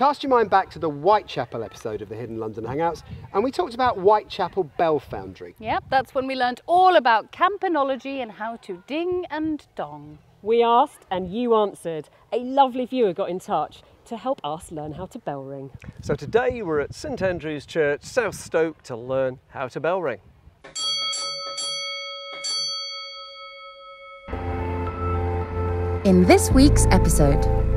Cast your mind back to the Whitechapel episode of the Hidden London Hangouts, and we talked about Whitechapel Bell Foundry. Yep, that's when we learned all about campanology and how to ding and dong. We asked and you answered. A lovely viewer got in touch to help us learn how to bell ring. So today we're at St Andrew's Church, South Stoke, to learn how to bell ring. In this week's episode,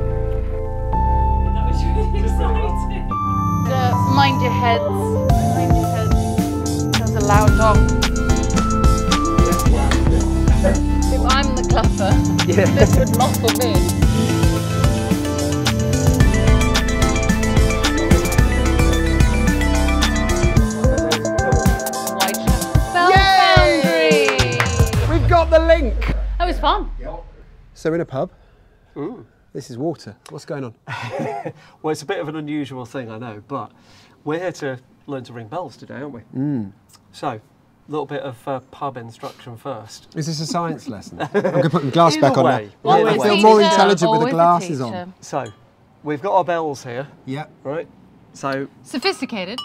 mind your heads. Mind your heads. That's a loud dong. if I'm the clapper, Yeah. this would muffle me. Yay! We've got the link! That was fun. So, we're in a pub. This is water. What's going on? Well, it's a bit of an unusual thing, I know, but we're here to learn to ring bells today, aren't we? Mm. So, a little bit of uh, pub instruction first. Is this a science lesson? I'm going to put my glass Either back on way. now. Either I feel more intelligent with the glasses on. So, we've got our bells here, Yeah. right? So, Sophisticated.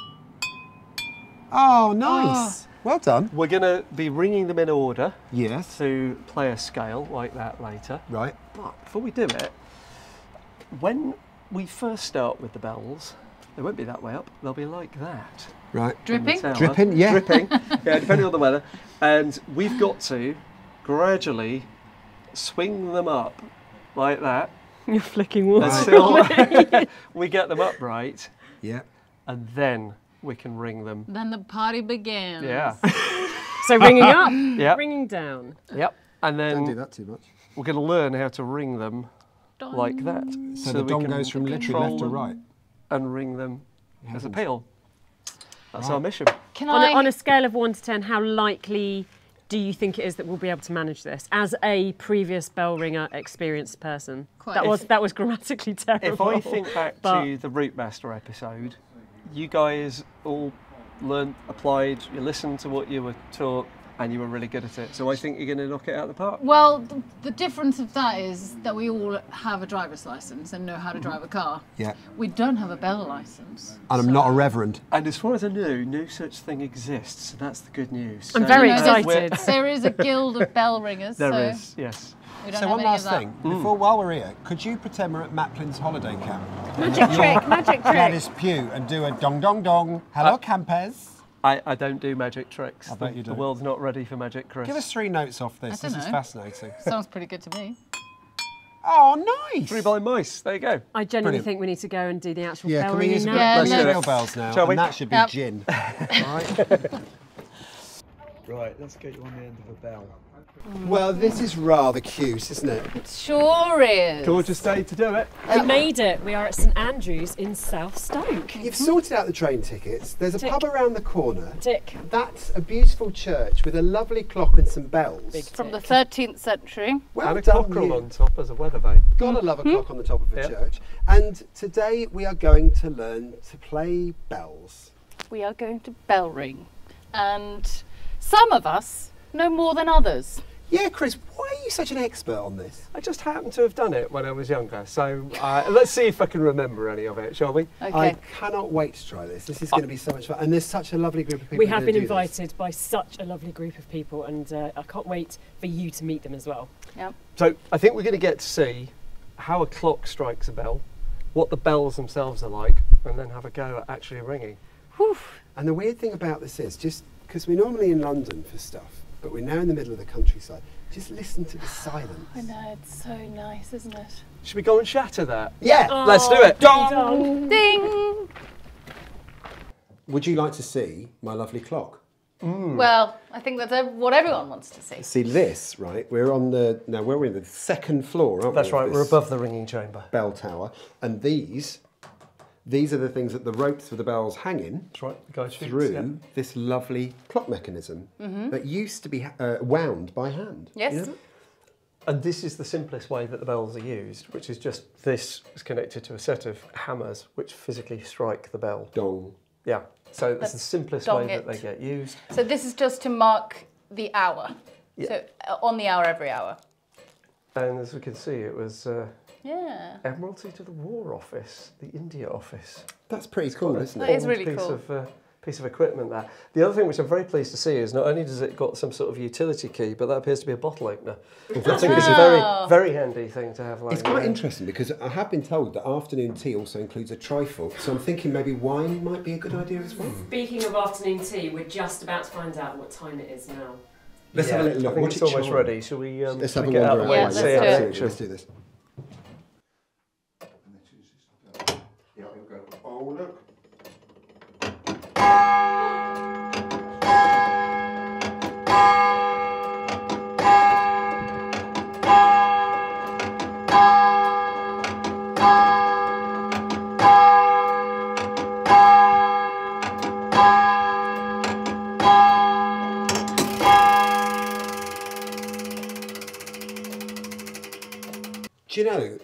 Oh, nice. Well done. we're going to be ringing them in order Yes. to play a scale like that later. Right. But before we do it, when we first start with the bells, they won't be that way up, they'll be like that. Right. Dripping. Dripping, yeah. Dripping, yeah, depending on the weather. And we've got to gradually swing them up like that You're flicking water. until we get them upright, Yeah. and then we can ring them. Then the party begins. Yeah, So ringing up, Yep. ringing down. yep. And then. Don't do then that too much. we're going to learn how to ring them like that. So, the we dong goes from literally left to right. Them And ring them as a mm-hmm. Heavens. peal. That's Right. our mission. Can On I? a, on a scale of 1 to 10, how likely do you think it is that we'll be able to manage this as a previous bell ringer experienced person? Quite. That was that was grammatically terrible. If I think back But- to the Routemaster episode, you guys all learned, applied, you listened to what you were taught, and you were really good at it. So I think you're going to knock it out of the park. Well, the, the difference of that is that we all have a driver's license and know how to drive a car. Yeah. We don't have a bell license. And I'm not a reverend. And as far as I know, no such thing exists. So that's the good news. I'm So, very uh, excited. There is a guild of bell ringers. There so is, yes. We don't So have one last of that. thing, before while we're here, could you pretend we're at Maplin's holiday camp? magic trick, magic trick. Gladys Pugh and do a dong dong dong. Hello, Uh, campers. I, I don't do magic tricks. I bet the, you don't. world's not ready for magic, Chris. Give us three notes off this. I This don't is know. fascinating. Sounds pretty good to me. Oh, nice. Three blind mice. There you go. I genuinely Brilliant. think we need to go and do the actual Yeah, bell can we ringing use now. Yeah, of Let's do real bells now? Shall we? And that should be Yep. gin. right? Right, let's get you on the end of a bell. Well, this is rather cute, isn't it? It sure is. Gorgeous day to do it. We uh, made it. We are at St Andrews in South Stoke. You've sorted out the train tickets. There's a Tick. pub around the corner. Tick. That's a beautiful church with a lovely clock and some bells. Big From the 13th century. Well and a done, cockerel you. on top as a weather vane. Gotta love a hmm? clock on the top of a Yep. church. And today we are going to learn to play bells. We are going to bell ring. And some of us know more than others. Yeah, Chris, why are you such an expert on this? I just happened to have done it when I was younger. So uh, let's see if I can remember any of it, shall we? Okay. I cannot wait to try this. This is going to be so much fun. And there's such a lovely group of people. We have been gonna this. invited by such a lovely group of people, and uh, I can't wait for you to meet them as well. Yep. So I think we're going to get to see how a clock strikes a bell, what the bells themselves are like, and then have a go at actually ringing. Whew. And the weird thing about this is, just because we're normally in London for stuff, but we're now in the middle of the countryside, just listen to the silence. I know, it's so nice, isn't it? Should we go and shatter that? Yeah! Oh, let's do it. Dong. Ding! Would you like to see my lovely clock? Mm. Well, I think that's what everyone wants to see. See this, right? We're on the, now we're in the second floor, aren't That's we? of right, we're above the ringing chamber. Bell tower. And these, these are the things that the ropes for the bells hang in. That's right, the guide sheets, through yeah. this lovely clock mechanism Mm-hmm. that used to be uh, wound by hand. Yes. You know? And this is the simplest way that the bells are used, which is just this is connected to a set of hammers which physically strike the bell. Dong. Yeah. So it's the simplest dong way that they get used. So this is just to mark the hour. Yeah. So uh, on the hour every hour. And as we can see, it was uh, Yeah. Admiralty to the War Office, the India office. That's pretty cool, isn't That it? is really piece cool. Of, uh, piece of equipment there. The other thing which I'm very pleased to see is not only does it got some sort of utility key, but that appears to be a bottle opener. I think it's a very, very handy thing to have. Like It's quite interesting because I have been told that afternoon tea also includes a trifle, so I'm thinking maybe wine might be a good idea as well. Speaking of afternoon tea, we're just about to find out what time it is now. Let's Yeah, have a little look. I think What's it's it almost ready. Shall we? Um, Let's shall have a we get out of the way Yeah, and let's see do how it. it's Let's do this.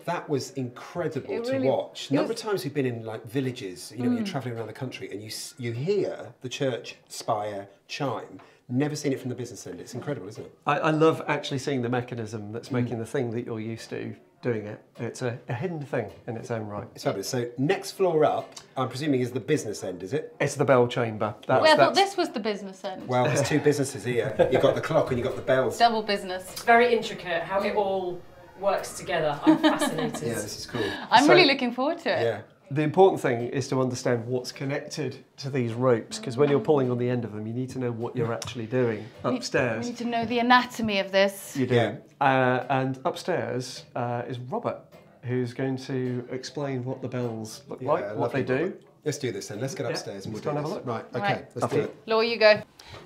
That was incredible It to really- watch? it number was- of times we've been in like villages, you know, when you're travelling around the country, and you you hear the church spire chime. Never seen it from the business end. It's incredible, isn't it? I, I love actually seeing the mechanism that's Mm. making the thing that you're used to doing it. It's a, a hidden thing in its own right. It's fabulous. So next floor up, I'm presuming is the business end, is it? It's the bell chamber. That's, Wait, I thought this was the business end. Well, there's two businesses here. You've got the clock and you've got the bells. Double business. It's very intricate how it all works together. I'm fascinated. Yeah, this is cool. I'm So- really looking forward to it. Yeah. The important thing is to understand what's connected to these ropes because when you're pulling on the end of them, you need to know what you're actually doing upstairs. You need to know the anatomy of this. You do. Yeah. Uh, and upstairs uh, is Robert, who's going to explain what the bells look Yeah, like, what lovely, they do. Robert. Let's do this then. Let's get Yeah, upstairs and we'll let's do and this. have a Right, okay, Right. let's Lovely. do it. Law, you go. Do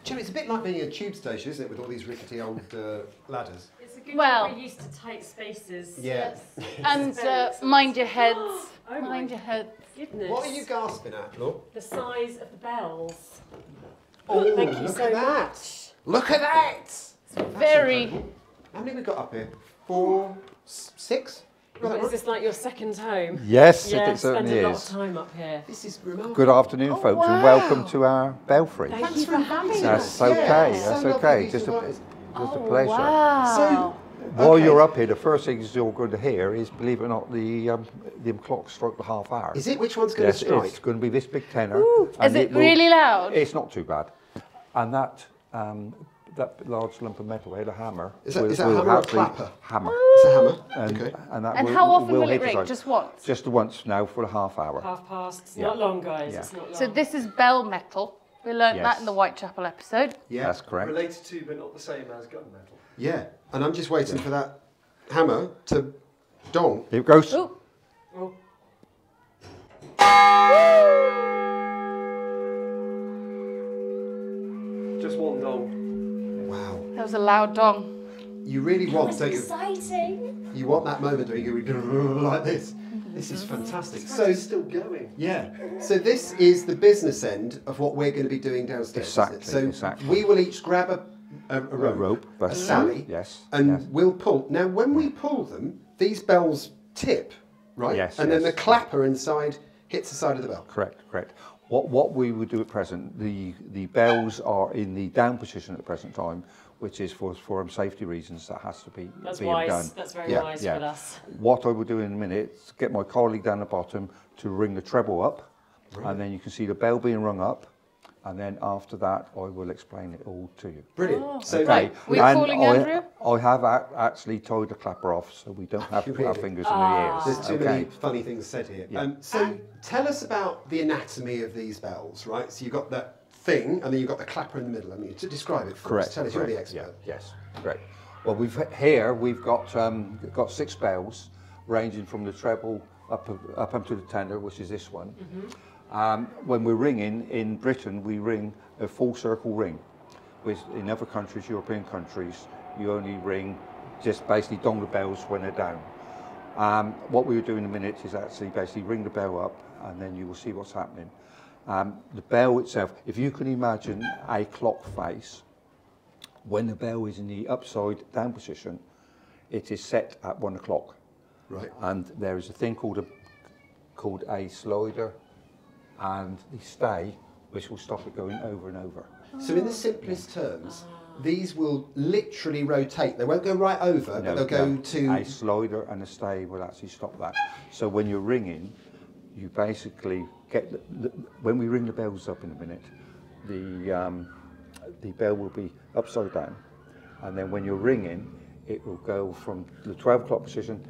you know, it's a bit like being in a tube station, isn't it, with all these rickety old uh, ladders? It's a good Well- we're used to tight spaces. Yeah. And uh, mind your heads. Oh my mind your heads. Goodness. What are you gasping at, Flo? The size of the bells. Oh, Thank you look so at that. much. Look at that! It's very. How many have we got up here? Four, six? Is Robert, is this like your second home? Yes, yeah, it spend certainly a lot is. of time up here. This is remarkable. Good afternoon, Oh, folks, and welcome to our belfry. Thank Thanks you for for having having us. us. That's okay. Yeah, That's so okay. Just a, to just Oh, a pleasure. Wow. While Okay. you're up here, the first thing you're going to hear is, believe it or not, the um, the clock struck the half hour. Is it? Which one's going Yes, to strike? it's going to be this big tenor. Is and it will- really loud? It's not too bad. And that um, that large lump of metal here, the hammer. Is that- will- is that a hammer or a clapper? Hammer. It's a hammer. And, okay. and, that and will, how often will, hit it us ring? Just once. Just once now for a half hour. Half past. It's Yeah. not long, guys. Yeah. It's not long. So this is bell metal. We learned that in the Whitechapel episode. Yeah. That's correct. Related to, but not the same as gunmetal. Yeah. And I'm just waiting for that hammer to dong. It goes. Ooh. Oh, Just one dong. Wow. That was a loud dong. You really want, don't you? exciting. You want that moment where you go like this. This is fantastic. So So, it's still going. yeah. So this is the business end of what we're going to be doing downstairs. Exactly, So exactly. we will each grab a, a, a A rope, rope. a sally, Yes. and yes. we'll pull. Now, when we pull them, these bells tip, right? Yes, And then the clapper inside hits the side of the bell. Correct, correct. What, what we would do at present, the, the bells are in the down position at the present time, which is for, for um, safety reasons that has to be that's being wise. done. That's very Yeah, wise yeah. with us. What I will do in a minute is get my colleague down the bottom to ring the treble up, and then you can see the bell being rung up, and then after that I will explain it all to you. Brilliant. so Right. We're and calling I, Andrew? I have ac actually tied the clapper off so we don't have to put our Really? fingers in the ears. There's too okay. many funny things said here. Yeah. Um, so tell us about the anatomy of these bells, right? So you've got that thing, and then you've got the clapper in the middle. I mean, to describe it for Correct. us. Tell us, you're the correct, expert. Yeah, yes, great. Well, we've here we've got um, got six bells ranging from the treble up up up to the tenor, which is this one. Um, when we're ringing in Britain, we ring a full circle ring. With in other countries, European countries, you only ring just basically dong the bells when they're down. Um, what we will do in a minute is actually basically ring the bell up, and then you will see what's happening. Um, the bell itself, if you can imagine a clock face, when the bell is in the upside down position, it is set at one o'clock. Right. And there is a thing called a called a slider and the stay, which will stop it going over and over. So in the simplest terms, these will literally rotate. They won't go right over, but they'll go no. to. a slider and a stay will actually stop that. So when you're ringing, you basically get the, the, when we ring the bells up in a minute, the um, the bell will be upside down, and then when you're ringing, it will go from the 12 o'clock position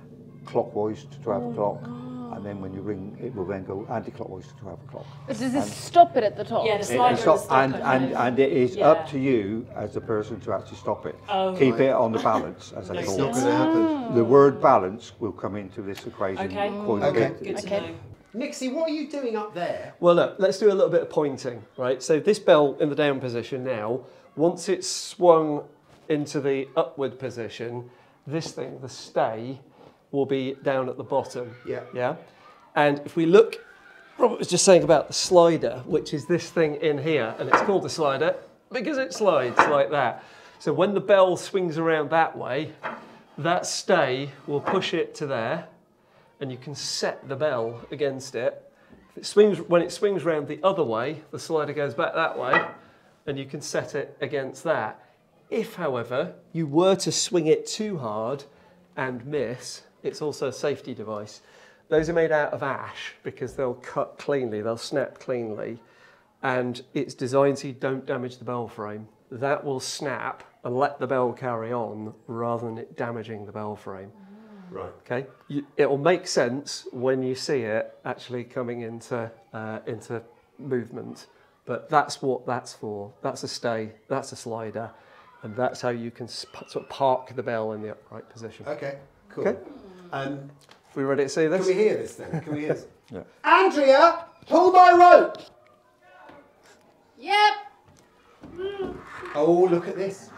clockwise to 12 o'clock, and then when you ring, it will then go anti-clockwise to 12 o'clock. But does this stop it at the top? Yeah, the It- slider it's and and, and, and it is Yeah. up to you as the person to actually stop it. Oh, Keep it on the balance, as I it's call not it. going to happen. The word balance will come into this equation Okay. quite a Okay. bit. Good to Okay. know. Nixie, what are you doing up there? Well, look, let's do a little bit of pointing, right? So this bell in the down position now, once it's swung into the upward position, this thing, the stay, will be down at the bottom. Yeah. Yeah. And if we look, Robert was just saying about the slider, which is this thing in here, and it's called the slider because it slides like that. So when the bell swings around that way, that stay will push it to there, and you can set the bell against it. If it swings, when it swings round the other way, the slider goes back that way, and you can set it against that. If, however, you were to swing it too hard and miss, it's also a safety device. Those are made out of ash because they'll cut cleanly, they'll snap cleanly, and it's designed so you don't damage the bell frame. That will snap and let the bell carry on rather than it damaging the bell frame. Right. Okay, you, it will make sense when you see it actually coming into uh, into movement, but that's what that's for. That's a stay. That's a slider, and that's how you can sp- sort of park the bell in the upright position. Okay, cool. Okay. Um, we ready to see this? can we hear this then? Can we hear this? Yeah. Andrea, pull my rope! Yep. Oh, look at this.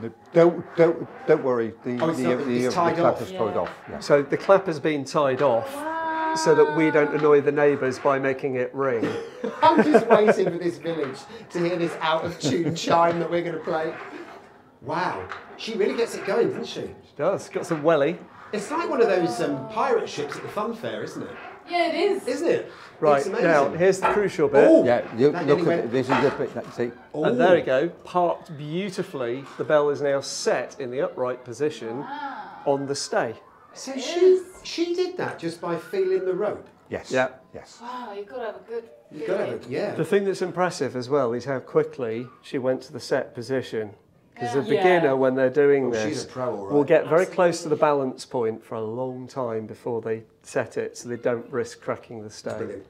The- Don't, don't, don't worry, the, Oh, it's the, not- the, it's the tied clap off. is tied off. Yeah. So the clap has been tied off, so that we don't annoy the neighbours by making it ring. I'm just waiting for this village to hear this out of tune chime that we're going to play. Wow, she really gets it going, doesn't she? It does. Got some welly. It's like one of those um, pirate ships at the fun fair, isn't it? Yeah, it is. Isn't it? Right It's now, here's the crucial bit. Oh, Yeah, you, that look nearly at went- it, this is the bit, that, see, And oh! there we go, parked beautifully. The bell is now set in the upright position ah. on the stay. So she she did that just by feeling the rope. yes, Yeah. yes. Wow, you've got to have a good. You got to have it, yeah. The thing that's impressive as well is how quickly she went to the set position. Because a Yeah. beginner, when they're doing Oh, she's this, a pro, all right. will get very close to the balance point for a long time before they set it, so they don't risk cracking the stone. Brilliant.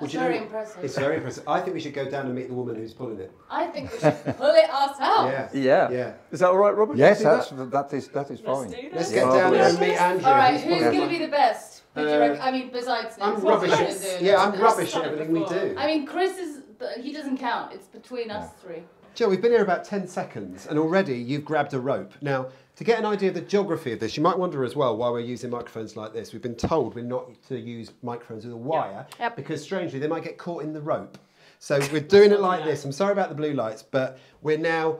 That's very know- impressive. It's very impressive. I think we should go down and meet the woman who's pulling it. I think we should pull it ourselves. Yeah. Yeah. Yeah. Is that all right, Robert? Yes, that's, that? that is, that is Let's fine. Let's get down there and meet Andrea. All right, who's who's going to be the best? Who you Uh, reckon? I mean, besides Nick. I'm what's rubbish. Chris At, doing? yeah, I'm Chris rubbish done at it everything we do. I mean, Chris is. He doesn't count. It's between us three. Joe, we've been here about 10 seconds and already you've grabbed a rope. Now, to get an idea of the geography of this, you might wonder as well why we're using microphones like this. We've been told we're not to use microphones with a wire Yep. because strangely they might get caught in the rope. So we're doing it like this. I'm sorry about the blue lights, but we're now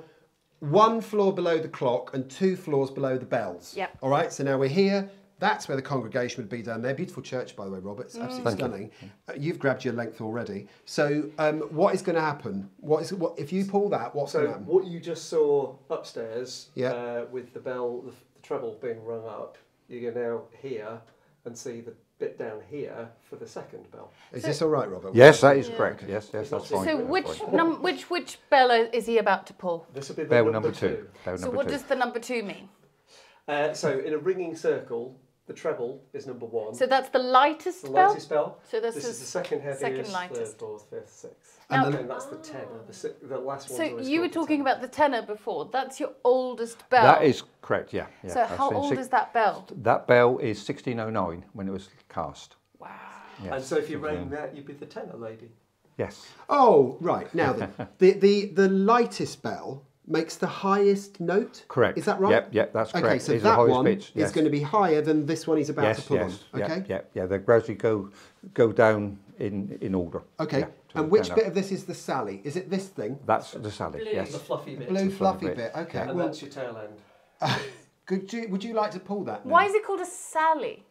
one floor below the clock and two floors below the bells. Yep. All right, so now we're here. That's where the congregation would be down there. Beautiful church, by the way, Robert. It's absolutely stunning. Uh, you've grabbed your length already. So, um, what is going to happen? What is what if you pull that? What's So going to happen? what you just saw upstairs, Yeah. uh, with the bell, the, the treble being rung up, you can now hear and see the bit down here for the second bell. Is this all right, Robert? Yes, that is correct. Yes, yes, that's fine. So which fine. num- which which bella is he about to pull? This will be the Bell number, number two. Bell So number what two. does the number two mean? Uh, so in a ringing circle, the treble is number one. So that's the lightest the bell. lightest bell. So this this is is the second heaviest, second lightest. third, fourth, fifth, sixth. And Now- the- And that's the tenor. The, si- the last one. So you were talking about the tenor before. That's your oldest bell. That is correct, yeah. yeah. So That's how old six- is that bell? That bell is 1609 when it was cast. Wow. Yes. And so if you rang 1609. that, you'd be the tenor lady. Yes. Oh, right. Now then, the, the the lightest bell makes the highest note. Correct. Is that right? Yep, yep, that's Okay, correct. so It's the that highest one pitch, is going to be higher than this one he's about yes, to pull yes. on. Okay. Yep, yeah, yeah. They gradually go go down in in order. Okay. Yeah, and which tenor. bit of this is the Sally? Is it this thing? That's the Sally. Blue. Yes. The fluffy bit. Blue fluffy bit. bit. Okay. And Well, that's your tail end. could you would you like to pull that? now? Why is it called a Sally?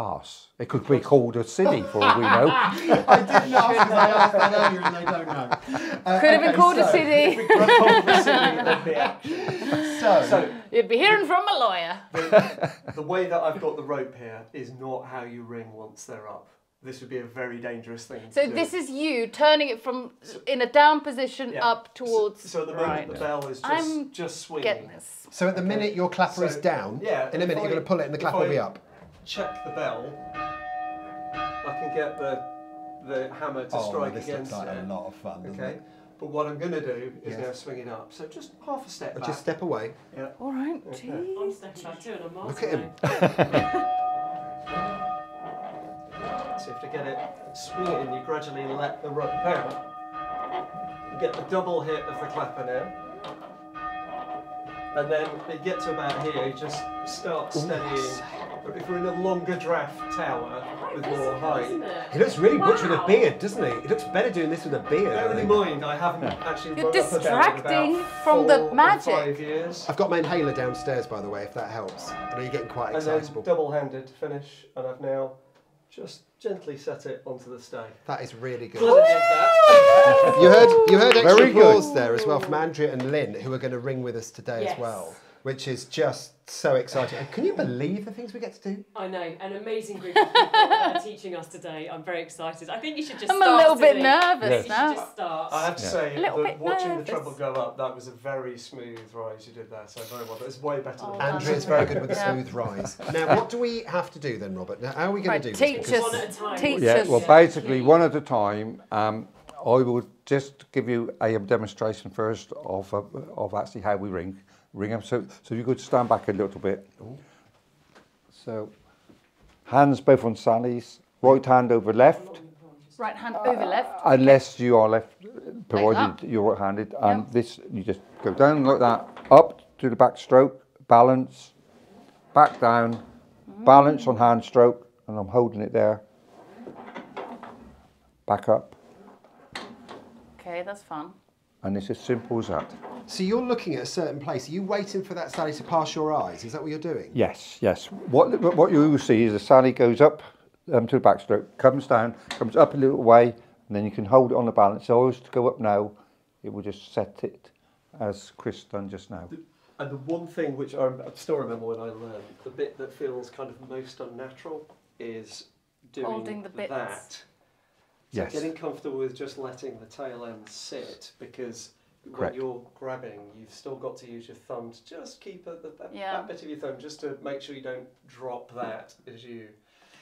Pass. It could be called a city for all we know. I didn't ask because I asked that earlier and they don't know. Uh, Could have been okay, called a so- city. So, So You'd be hearing from a lawyer. the way that I've got the rope here is not how you ring once they're up. This would be a very dangerous thing. So to do. this is you turning it from in a down position Yeah. up towards. So, so at the moment right. the bell is just I'm just swinging. Getting this. so at the minute your clapper is down, yeah, in a minute I- you're going to pull it and the if clapper will be up. Check the bell. I can get the the hammer to Oh, strike against it. a lot of fun. Okay. But what I'm going to do is Yeah. now swing it up. So just half a step back. Just step away. Yeah. All right. Okay. gee. I'm stepping back too, and I'm Look at him. So you have to get it, swinging, you gradually let the rope out. You get the double hit of the clapper now. And then you get to about here, you just start steadying. But if we're in a longer draft tower with more height, He looks really butch with a beard, doesn't he? He looks better doing this with a beard. I bear in think. mind I haven't actually You're run up and in distracting from the magic. Five years. I've got my inhaler downstairs, by the way, if that helps. I know you're getting quite And then excitable. double-handed finish, and I've now just gently set it onto the stay. That is really good. Glad I did that. You heard, you heard extra Very good. applause there as well from Andrea and Lynn, who are going to ring with us today Yes. as well, which is just so exciting. And can you believe the things we get to do? I know, an amazing group of people are teaching us today. I'm very excited. I think you should just I'm a little bit nervous You now. should just start. I have to Yeah. say, A little bit watching nervous. the treble go up, that was a very smooth rise you did there. So very well. It's way better Oh, than well Andrea's very good with the Yeah. smooth rise. Now, what do we have to do then, Robert? Now, how are we going Right, to do teach this? One us. at a time. Teach Yeah, us. well, basically, one at a time. Um, I will just give you a demonstration first of uh, of actually how we ring ring them. So, so you could stand back a little bit. So, hands both on Sally's, right hand over left, Right hand over left. Uh, unless you are left, provided that. you're right-handed. And Yeah. this, you just go down like that, up to the back stroke, balance, back down, balance on hand stroke, and I'm holding it there. Back up, Okay, that's fun. And it's as simple as that. So you're looking at a certain place. Are you waiting for that Sally to pass your eyes? Is that what you're doing? Yes, yes. What what you will see is the Sally goes up um, to the backstroke, comes down, comes up a little way, and then you can hold it on the balance. So always to go up now, it will just set it as Chris done just now. And the one thing which I I still remember when I learned, the bit that feels kind of most unnatural is doing Holding the bits. that. So Yes. getting comfortable with just letting the tail end sit because Correct. when you're grabbing, you've still got to use your thumb to just keep a, the, that, Yeah. that bit of your thumb just to make sure you don't drop that as you.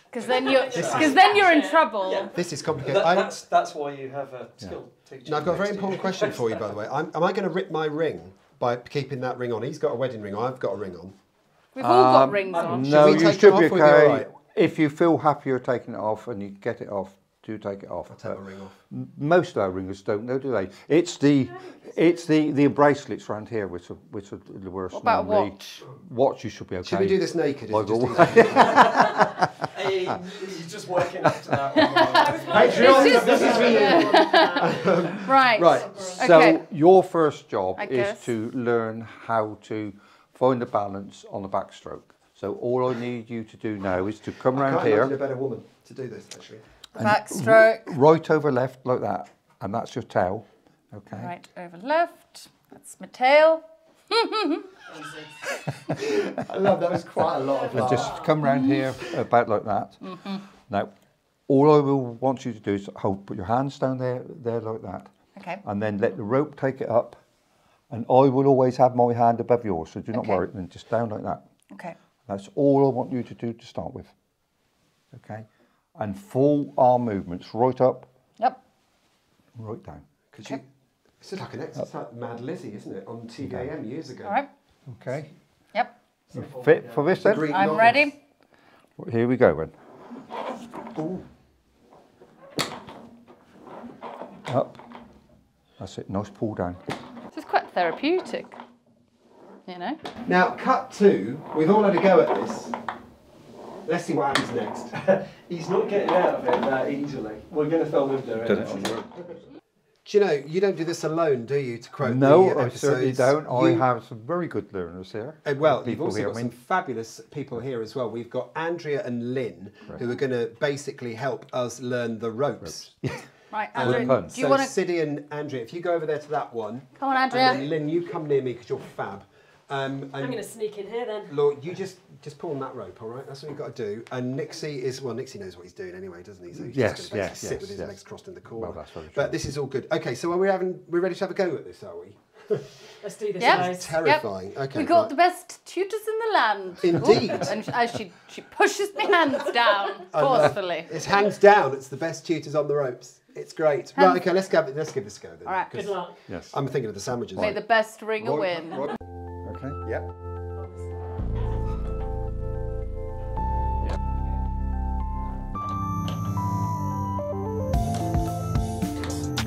Because then you're because then you're in trouble. Yeah. This is complicated. That, that's that's why you have a skilled teacher. Now, I've got a very important question for you, by the way. I'm, am I going to rip my ring by keeping that ring on? He's got a wedding ring. I've got a ring on. We've all got Um, rings on. No, we you should be you all okay. right? If you feel happier taking it off and you get it off, do take it off. I'll take But my ring off. Most of our ringers don't know, do they? It's the it's the, the bracelets around here which are which are the worst. What about a normally. watch? Watch you should be okay. Should we do this naked? Is it Michael. just easier? Hey, you're just working up to that. one. It's this is for you. Right. Right. So Okay. your first job I is guess. to learn how to find the balance on the backstroke. So all I need you to do now is to come I around can't imagine a here, better woman to do this, actually. Backstroke. right over left like that, and that's your tail. Okay. Right over left. That's my tail. I love that. was quite a lot of And just come round here about like that. Mm-hmm. Now, all I will want you to do is hold, put your hands down there, there like that, Okay. and then let the rope take it up. And I will always have my hand above yours, so do not Okay. worry. And just down like that. Okay. That's all I want you to do to start with. Okay? And full arm movements, right up, Yep. right down. Could you? This is like an uh, exercise, like Mad Lizzie, isn't it, on TV-am years ago? All right. Okay? Yep. Fit for this then? Greek I'm novel. ready. Here we go then. Up. That's it, nice pull down. This is quite therapeutic. You know. Now, cut two. We've all had a go at this. Let's see what happens next. He's not getting out of it that easily. We're going to film him do it. Do you know you don't do this alone, do you? To quote No, the I certainly don't. I You- have some very good learners here. Uh, well, you've also here. got I some fabulous people here as well. We've got Andrea and Lynn, who are going to basically help us learn the ropes. Right, With Andrew, do you so want to Siddy and Andrea, if you go over there to that one, come on, and Andrea? then Lynn, you come near me because you're fab. Um, and I'm going to sneak in here then. Lord, you just just pull on that rope, all right? That's what you've got to do. And Nixie is well, Nixie knows what he's doing anyway, doesn't he? So he's Yes, just gonna yes, sit yes, with his yes. legs crossed in the corner. Well, that's very but true. this is all good. Okay, so are we having? We're ready to have a go at this, are we? Let's do this, Yeah. guys. Terrifying. Okay. We got right. the best tutors in the land. Indeed. And as she she pushes my hands down forcefully. It's hands down. It's the best tutors on the ropes. It's great. Hands- right. Okay. Let's give it. Let's give this a go then. All right. 'cause Good luck. yes. I'm thinking of the sandwiches. May the best ringer Rod- win. Okay. Yep.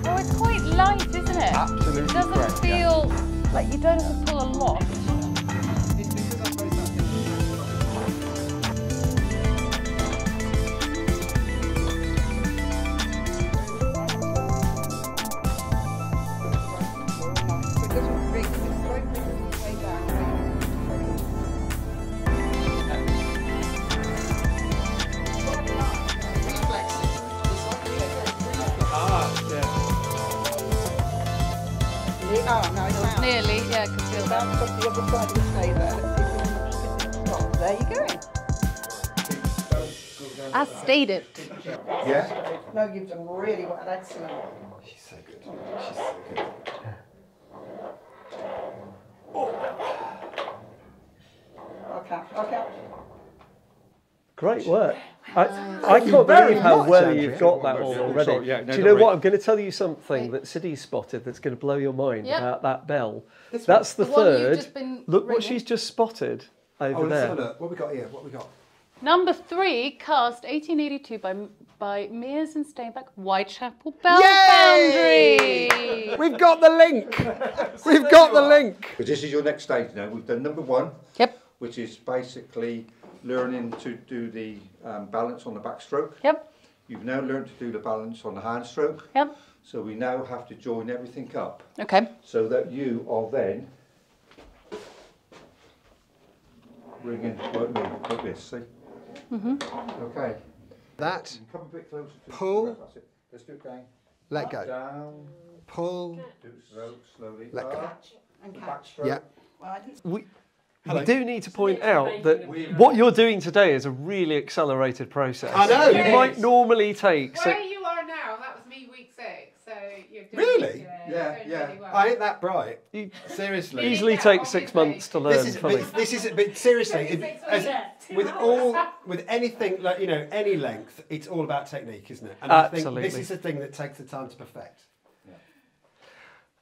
Oh, it's quite light, isn't it? Absolutely It doesn't correct, yeah. feel like you don't have to pull a lot. I stayed it. Yeah. No, you've done really well. Excellent. She's so good. She's so good. Okay, okay. Great work. I, I can't believe how well Andrea. you've got that all Sorry, already. yeah, no, Do you know worry. what? I'm going to tell you something that Siddy spotted that's going to blow your mind Yep. about that bell. This That's the, The one third. just been Look what she's just spotted over Oh, let's there. have a look. What we got here? What we got? Number three, cast 1882 by by Mears and Stainbank, Whitechapel Bell Yay! Foundry. We've got the link. We've got the link. Because this is your next stage now. We've done number one, Yep, which is basically learning to do the um, balance on the backstroke. yep, You've now learned to do the balance on the hand stroke. yep. So we now have to join everything up Okay. so that you are then ringing like me, like this, see? Mm-hmm. Okay. That. Come a bit closer to the Pull. breath, that's it. Let's do it again. Let go. Down, Pull. do it slow, slowly. Let go. And catch. backstroke. Yeah. Well, I didn't We, we do need to point out that what you're doing today is a really accelerated process. I know. You might normally take. So, Where you are now, that was me week six, so you're doing Really? Yeah, Yeah, yeah. really well. I ain't that bright. you Seriously. easily Yeah, take six months to learn This is, fully. but this is, but seriously, it, as, weeks. With all, with anything, like, you know, any length, it's all about technique, isn't it? And I think Absolutely. this is the thing that takes the time to perfect. Yeah.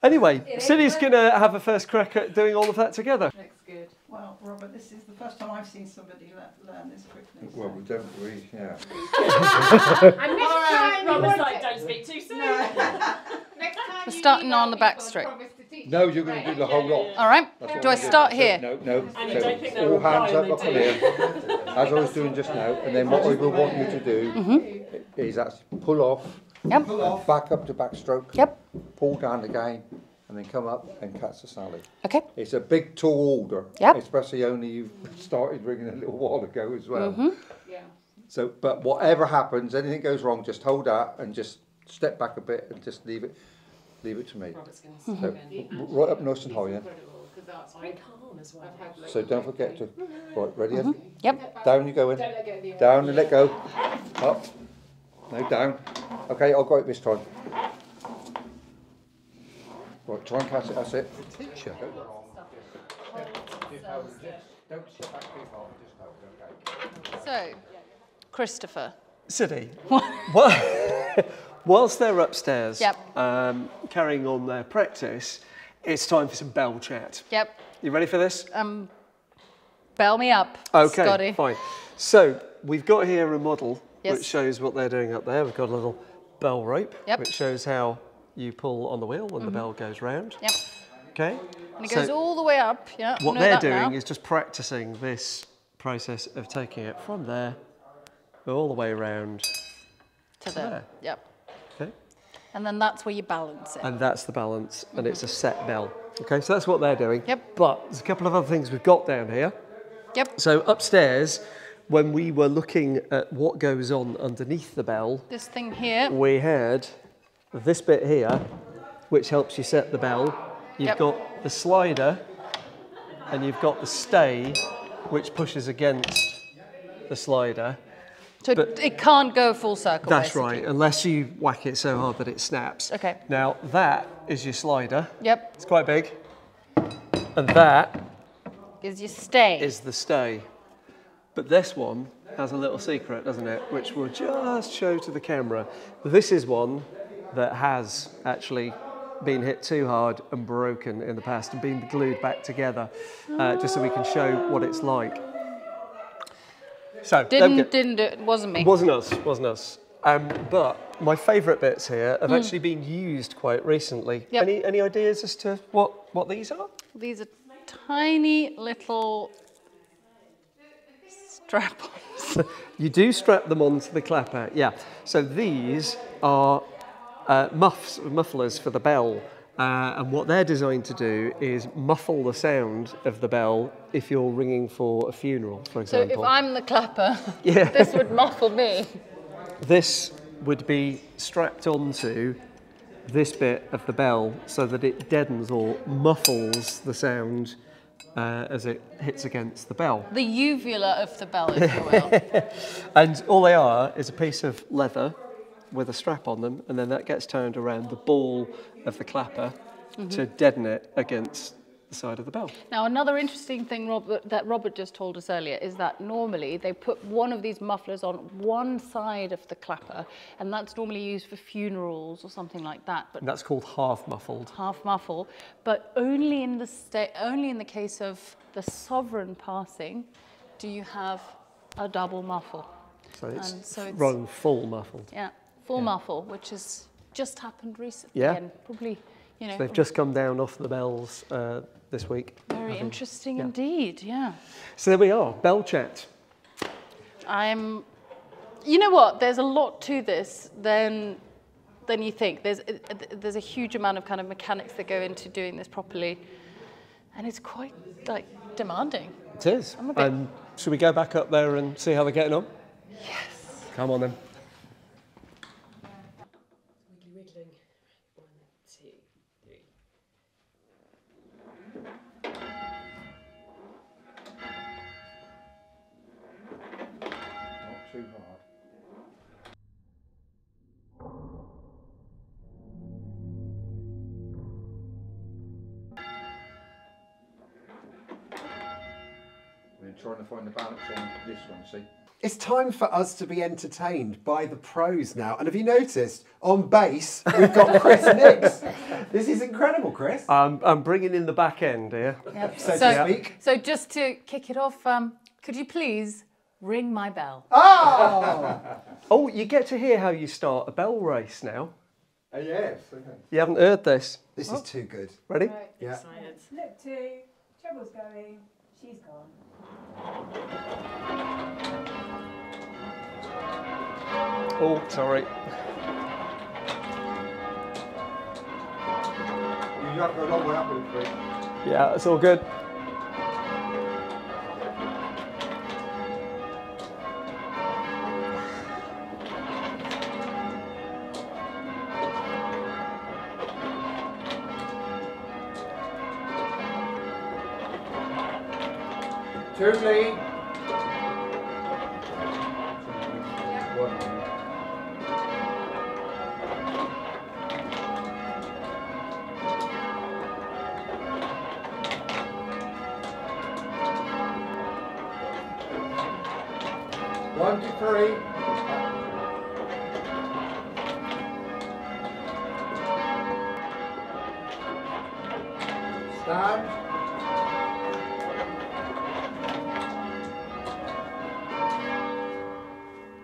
Anyway, Siddy's going to have a first crack at doing all of that together. Looks good. Well, Robert, this is the first time I've seen somebody le- learn this quickly. Well, we don't, we, yeah. And next time you Robert's want like, to- don't speak too soon. next time We're you starting email on the people, backstroke. promise to teach No, them, you're going to right? do the whole lot. All right. That's what Do I we're start So, here? No, no. And you so don't think they're all hands replying, up up they in do. here, as I was doing just now. And then what we will want you to do mm-hmm. is actually pull off, Yep. Pull off. back up to backstroke, Yep. pull down again, and then come up and catch the Sally. Okay. It's a big tall order, Yep. especially only you've started ringing a little while ago as well. Mm-hmm. Yeah. So, but whatever happens, anything goes wrong, just hold that and just step back a bit and just leave it, leave it to me. Robert's going to So, say r- right up nice and high then. Incredible, 'cause that's calm as well. I've had like So don't forget to, mm-hmm. right, ready? Ed? Mm-hmm. Yep. Down you go in. Don't eh? let go of the Down and let go. Up. No, down. Okay, I'll go it this time. Right, try and catch it, that's it. Teacher. Don't sit back too far, just hold, okay. So, Christopher. Siddy, wha- whilst they're upstairs Yep. um, carrying on their practice, it's time for some bell chat. Yep. You ready for this? Um, bell me up, Okay, Scotty. fine. So we've got here a model Yes. which shows what they're doing up there. We've got a little bell rope, Yep. Which shows how you pull on the wheel when the mm-hmm. bell goes round. Yep. Okay. And it So goes all the way up. Yeah. what they're doing now. is just practicing this process of taking it from there all the way around. to there. there. Yep. Okay. and then that's where you balance it. and that's the balance, and it's a mm-hmm. set bell. Okay, so that's what they're doing. Yep. But there's a couple of other things we've got down here. Yep. So upstairs, when we were looking at what goes on underneath the bell, This thing here. we had this bit here, which helps you set the bell. You've Yep. got the slider, and you've got the stay, which pushes against the slider. So But- it can't go full circle. That's basically. right, unless you whack it so hard that it snaps. Okay. Now that is your slider. Yep. It's quite big. And that Is your stay. is the stay. But this one has a little secret, doesn't it? Which we'll just show to the camera. This is one that has actually been hit too hard and broken in the past and been glued back together, uh, just so we can show what it's like. So, we go. didn't didn't do it. Wasn't me. Wasn't us, wasn't us. Um, but my favourite bits here have actually been used quite recently. Mm. Yep. Any, any ideas as to what, what these are? These are tiny little strap-ons. You do strap them onto the clapper, yeah. So these are uh, muffs, mufflers for the bell. Uh, and what they're designed to do is muffle the sound of the bell if you're ringing for a funeral, for example. so if I'm the clapper, Yeah. this would muffle me. This would be strapped onto this bit of the bell so that it deadens or muffles the sound uh, as it hits against the bell. The uvula of the bell, if you will. And all they are is a piece of leather with a strap on them, and then that gets turned around the ball of the clapper mm-hmm. to deaden it against the side of the bell. Now, another interesting thing Robert, that Robert just told us earlier is that normally they put one of these mufflers on one side of the clapper, and that's normally used for funerals or something like that. But And that's called half muffled. half muffle, but only in the sta- only in the case of the sovereign passing do you have a double muffle. So it's, And so it's- run full muffled. Yeah, full muffle, which has just happened recently, Yeah. and probably you know They've just come down off the bells uh, this week. very interesting yeah. indeed. Yeah, So there we are, bell chat. I'm. You know what? There's a lot to this than than you think. There's there's a huge amount of kind of mechanics that go into doing this properly, and it's quite like demanding. It is. I'm a bit- And should we go back up there and see how they're getting on? Yes. Come on then. Find the balance on this one, see? It's time for us to be entertained by the pros now. And have you noticed on bass we've got Chris Nix? This is incredible, Chris. Um, I'm bringing in the back end here. Yep. So to so, speak. so just to kick it off, um, could you please ring my bell? Oh! Oh, you get to hear how you start a bell race now. yes. Okay. You haven't heard this. This is too good. Ready? Yeah. Look to, Treble going, she's gone. Oh, sorry. You have to go a long way up with it, Yeah, it's all good. Two lead.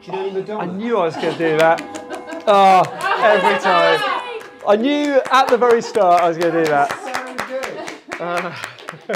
Do you know the Madonna? I knew I was going to do that. Oh, every time. I knew at the very start I was going to do that. So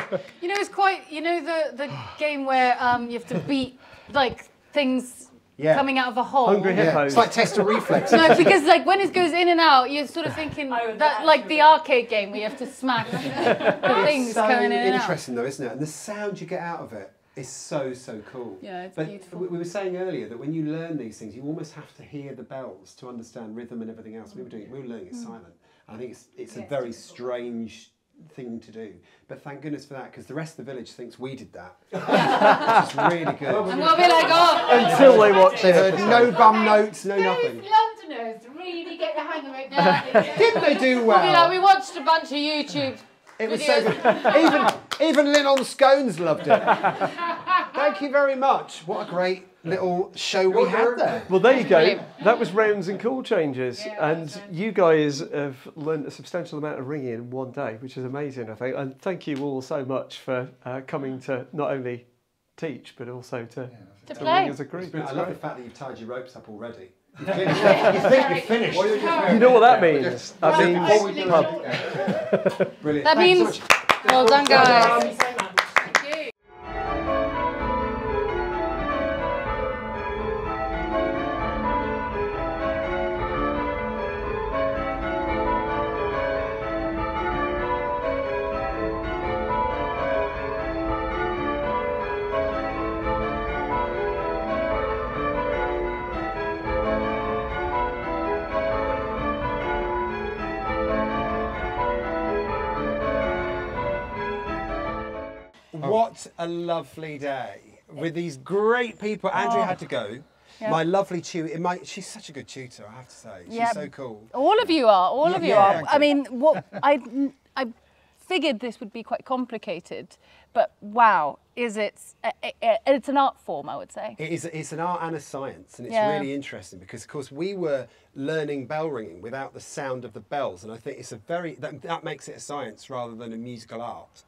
good. You know, it's quite. You know the the game where um, you have to beat like things Yeah. coming out of a hole. Hungry Yeah, hippos. It's like test of reflex. No, because like when it goes in and out, you're sort of thinking that like the arcade game where you have to smack the things so coming in and out. interesting though, isn't it? And the sound you get out of it is so so cool. Yeah, it's but beautiful. we we were saying earlier that when you learn these things, you almost have to hear the bells to understand rhythm and everything else. We were doing, we were learning Mm. it silent. And I think it's it's a very strange thing to do. But thank goodness for that, because the rest of the village thinks we did that. Which is really good. And we'll be like, oh, Until they watch They it. heard no bum notes, no nothing. Londoners really get the hang of it now. Didn't they do we'll like, well? we watched a bunch of YouTube. It was so good. Even even Lynn on scones loved it. Thank you very much. What a great little show we had there. Well, there you go. That was rounds and call changes, Yeah, and that's right. you guys have learned a substantial amount of ringing in one day, which is amazing, I think. And thank you all so much for uh, coming to not only teach but also to, To to play. ring as a group. I It's love the great. fact that you've tied your ropes up already. You think you think you're finished. You know what that means? That means pub. Brilliant. That Thanks so means, much. well done, guys. Lovely day with these great people. Andrea had to go. Yeah. My lovely tutor, my, she's such a good tutor, I have to say. She's Yeah. so cool. All of you are. All of you Yeah. are. I mean, what I I figured this would be quite complicated, but wow, is it? It's an art form, I would say. It is, it's an art and a science, and it's Yeah. really interesting because, of course, we were learning bell ringing without the sound of the bells, and I think it's a very that, that makes it a science rather than a musical art.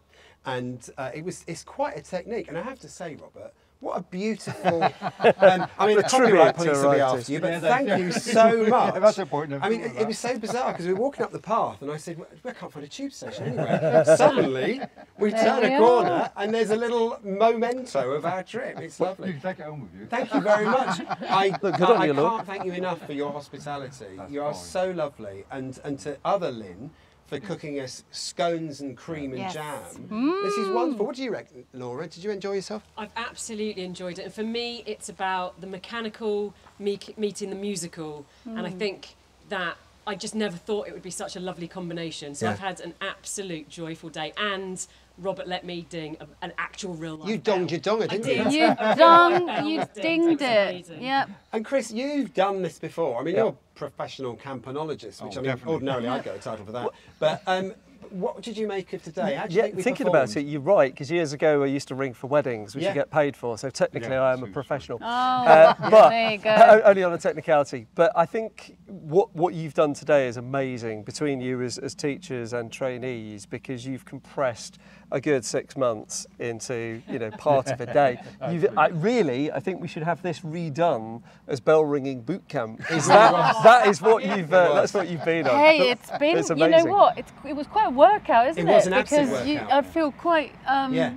And uh, it was it's quite a technique, and I have to say, Robert. What a beautiful! Um, I mean, the tribute copyright to police will be after you, but Yeah, thank yeah. you so much. That's important, I mean, it, it was so bizarre because we were walking up the path, and I said, "Well, "I can't find a tube station anywhere." Suddenly, we turn we a are. corner, and there's a little memento of our trip. It's You lovely. can take it home with you. Thank you very much. I, Look, good I, on I you, Lou. can't thank you enough for your hospitality. That's you are fine. so lovely. And, and to other Lynn for mm. cooking us scones and cream and Yes. jam. Mm. This is wonderful. What do you reckon, Laura? Did you enjoy yourself? I've absolutely enjoyed it. And for me, it's about the mechanical me- meeting the musical. And I mm. think that I just never thought it would be such a lovely combination. So Yeah. I've had an absolute joyful day. And Robert let me ding a, an actual real life. You donged your donger, didn't did. you? You dong, you dinged. dinged It it. amazing. Yep. And Chris, you've done this before. I mean, Yeah. you're a professional campanologist, which Oh, I mean, definitely. ordinarily I'd get a title for that. But um, what did you make of today? How do you Yeah, think we thinking about it, you're right, because years ago I used to ring for weddings, which Yeah. you get paid for, so technically Yeah, I am a professional. Oh, Uh, but there you go. only on a technicality. But I think what what you've done today is amazing between you as, as teachers and trainees because you've compressed a good six months into you know part of a day. You've, I, really, I think we should have this redone as bell ringing boot camp. Is that that is what you've uh, that's what you've been on. Hey, it's been. It's you know what? It's, it was quite a workout, isn't It it? was an because you, workout. I feel quite um, Yeah.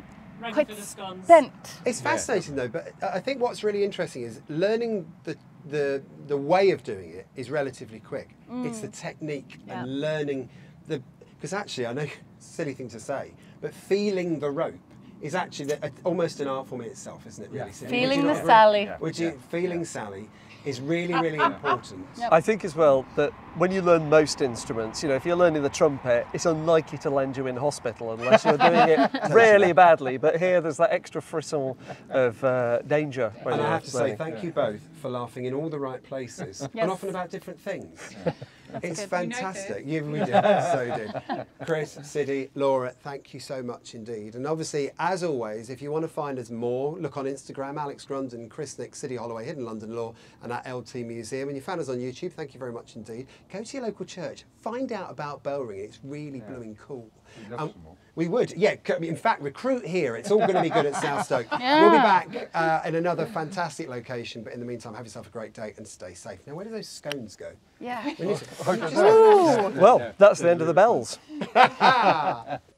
Quite for the scones. bent. It's fascinating though, but I think what's really interesting is learning the the the way of doing it is relatively quick. It's the technique Yeah. and learning the because actually I know silly thing to say, but feeling the rope is actually the, almost an art form in itself, isn't it? Really, Siddy? Would you Feeling the agree? Sally. Would you feeling Sally is really really ah, ah, ah. important. I think as well that when you learn most instruments, you know, if you're learning the trumpet, it's unlikely to land you in hospital unless you're doing it really badly. But here, there's that extra frisson of uh, danger. When And I have to say, learning. thank you both for laughing in all the right places Yes. and often about different things. it's good. fantastic. You we did, so did. Chris, Siddy, Laura, thank you so much indeed. And obviously, as always, if you want to find us more, look on Instagram, Alex Grundon, Chris Nick, Siddy Holloway, Hidden London Law, and at LT Museum. And you found us on YouTube, thank you very much indeed. Go to your local church, find out about bell ringing. It's really blooming cool. Um. We would, yeah. In fact, recruit here. It's all going to be good at South Stoke. We'll be back uh, in another fantastic location. But in the meantime, have yourself a great day and stay safe. Now, where do those scones go? Yeah. We Well, that's the end of the bells.